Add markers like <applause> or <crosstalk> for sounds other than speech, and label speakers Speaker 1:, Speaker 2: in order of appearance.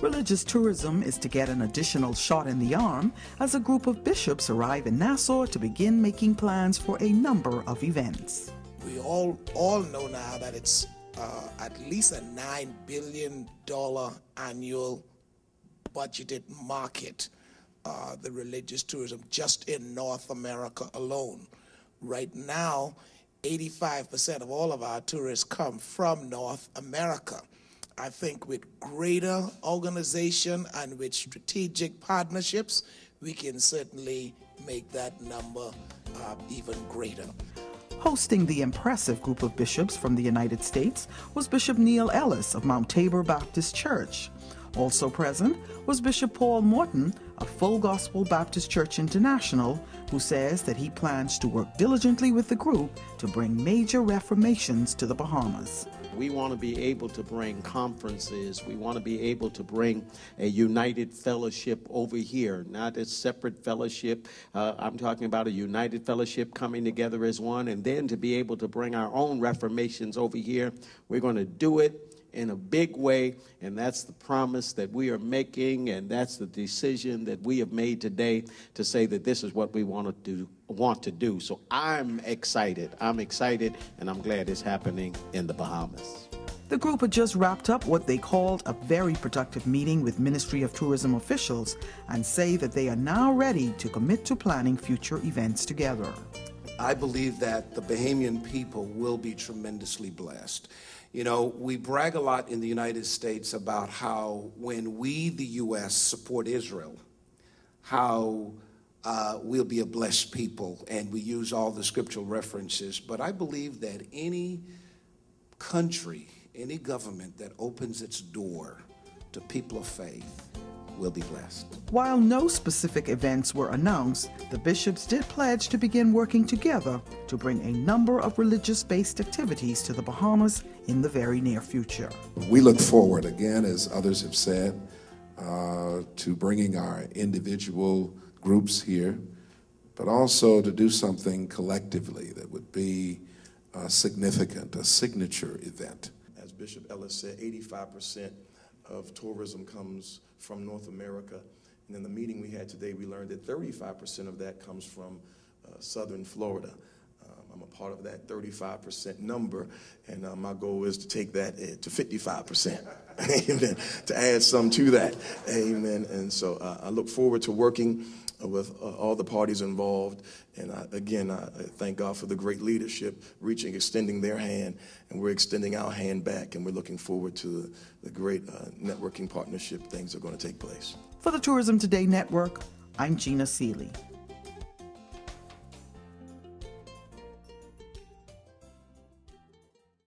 Speaker 1: Religious tourism is to get an additional shot in the arm as a group of bishops arrive in Nassau to begin making plans for a number of events.
Speaker 2: We all all know now that it's uh, at least a nine billion dollar annual budgeted market, uh, the religious tourism just in North America alone. Right now, 85% of all of our tourists come from North America. I think with greater organization and with strategic partnerships, we can certainly make that number uh, even greater.
Speaker 1: Hosting the impressive group of bishops from the United States was Bishop Neil Ellis of Mount Tabor Baptist Church. Also present was Bishop Paul Morton of Full Gospel Baptist Church International, who says that he plans to work diligently with the group to bring major reformations to the Bahamas.
Speaker 3: We want to be able to bring conferences. We want to be able to bring a united fellowship over here, not a separate fellowship. Uh, I'm talking about a united fellowship coming together as one, and then to be able to bring our own reformations over here. We're going to do it in a big way, and that's the promise that we are making, and that's the decision that we have made today to say that this is what we want to do. Want to do. So I'm excited. I'm excited, and I'm glad it's happening in the Bahamas.
Speaker 1: The group had just wrapped up what they called a very productive meeting with Ministry of Tourism officials and say that they are now ready to commit to planning future events together.
Speaker 4: I believe that the Bahamian people will be tremendously blessed. You know, we brag a lot in the United States about how when we, the U.S., support Israel, how uh, we'll be a blessed people, and we use all the scriptural references. But I believe that any country, any government that opens its door to people of faith will be blessed.
Speaker 1: While no specific events were announced, the bishops did pledge to begin working together to bring a number of religious based activities to the Bahamas in the very near future.
Speaker 5: We look forward, again, as others have said, uh, to bringing our individual groups here, but also to do something collectively that would be uh, significant, a signature event.
Speaker 6: As Bishop Ellis said, 85% of tourism comes from North America. And in the meeting we had today, we learned that 35% of that comes from uh, southern Florida. Um, I'm a part of that 35% number, and uh, my goal is to take that uh, to 55%. <laughs> Amen. To add some to that. Amen. And so uh, I look forward to working with uh, all the parties involved. And I, again, I thank God for the great leadership, reaching, extending their hand, and we're extending our hand back, and we're looking forward to the, the great uh, networking partnership things are going to take place.
Speaker 1: For the Tourism Today Network, I'm Gina Seeley.